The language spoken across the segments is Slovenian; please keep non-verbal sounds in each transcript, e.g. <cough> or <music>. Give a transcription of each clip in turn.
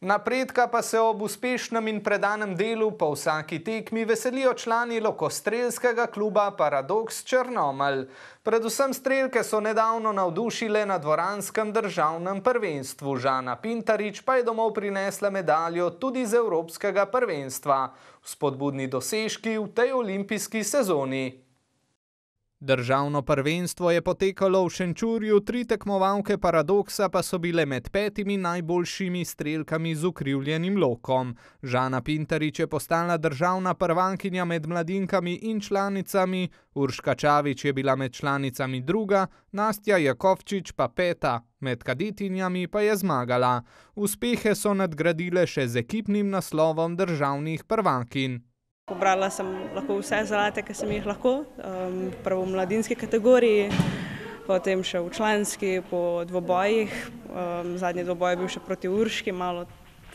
Napredka pa se ob uspešnem in predanem delu po vsaki tekmi veselijo člani lokostrelskega kluba Paradox Črnomelj. Predvsem strelke so nedavno navdušile na dvoranskem državnem prvenstvu. Žana Pintarič pa je domov prinesla medaljo tudi z Evropskega prvenstva. Spodbudni dosežki v tej olimpijski sezoni. Državno prvenstvo je potekalo v Šenčurju, tri tekmovalke paradoksa pa so bile med petimi najboljšimi strelkami z ukrivljenim lokom. Žana Pintarič je postala državna prvankinja med mladinkami in članicami, Urška Čavič je bila med članicami druga, Nastja Jakovčič pa peta, med kadetinjami pa je zmagala. Uspehe so nadgradile še z ekipnim naslovom državnih prvankin. Pobrala sem lahko vse zlate, ki sem jih lahko, um, prvo v mladinski kategoriji, potem še v članski, po dvobojih. Um, zadnji dvoboj je bil še proti Urški, malo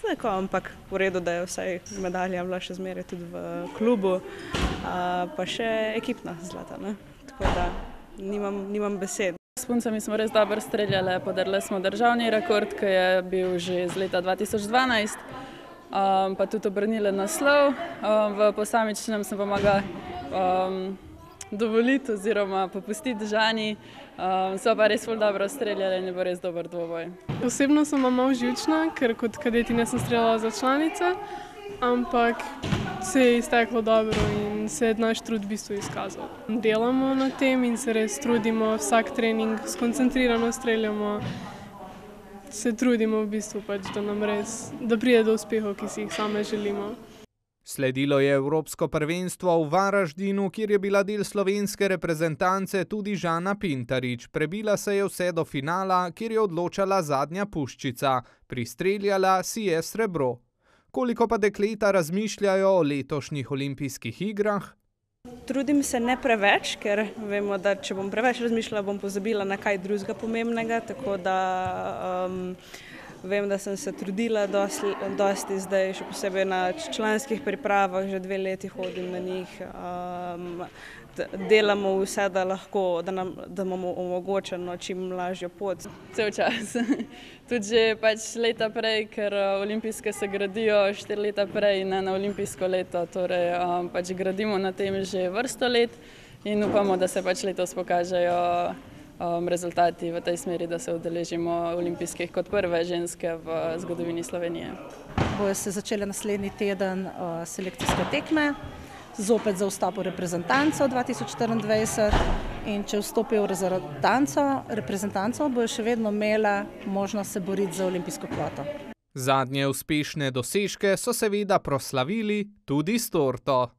tako, ampak v redu, da je vsaj medalja bila še zmeraj tudi v klubu, uh, pa še ekipna zlata. Ne? Tako da nimam, nimam besed. S puncami smo res dobro streljali, podarili smo državni rekord, ki je bil že iz leta 2012 um, pa tudi obrnili naslov. Um, v posamičnem sem pomagal um, dovoliti oziroma popustiti žani. Um, so pa res zelo dobro streljali in je bil res dober dvoboj. Osebno sem malo živčna, ker kot kadetinja sem streljala za članice, ampak se je izteklo dobro in se je naš trud v bistvu izkazal. Delamo na tem in se res trudimo, vsak trening skoncentrirano streljamo se trudimo, v bistvu, pač, da nam res da pride do uspehov, ki si jih same želimo. Sledilo je Evropsko prvenstvo v Varaždinu, kjer je bila del slovenske reprezentance tudi Žana Pintarič. Prebila se je vse do finala, kjer je odločala zadnja puščica. Pristreljala si je srebro. Koliko pa dekleta razmišljajo o letošnjih olimpijskih igrah? Trudim se ne preveč, ker vemo, da če bom preveč razmišljala, bom pozabila na kaj drugega pomembnega. Tako da um, vem, da sem se trudila dosti, dosti zdaj, še posebej na članskih pripravah, že dve leti hodim na njih. Um, delamo vse, da, lahko, da, nam, da imamo omogočeno čim lažjo pot. Cel čas. <laughs> Tudi že pač leta prej, ker uh, olimpijske se gradijo štiri leta prej, ne na olimpijsko leto. Torej, um, pač gradimo na tem že vrsto let in upamo, da se pač letos pokažejo um, rezultati v tej smeri, da se udeležimo olimpijskih kot prve ženske v zgodovini Slovenije. Bojo se začele naslednji teden uh, selekcijske tekme zopet za vstop v reprezentanco 2024 in če vstopijo v reprezentanco, bojo še vedno imela možnost se boriti za olimpijsko kvoto. Zadnje uspešne dosežke so seveda proslavili tudi s torto.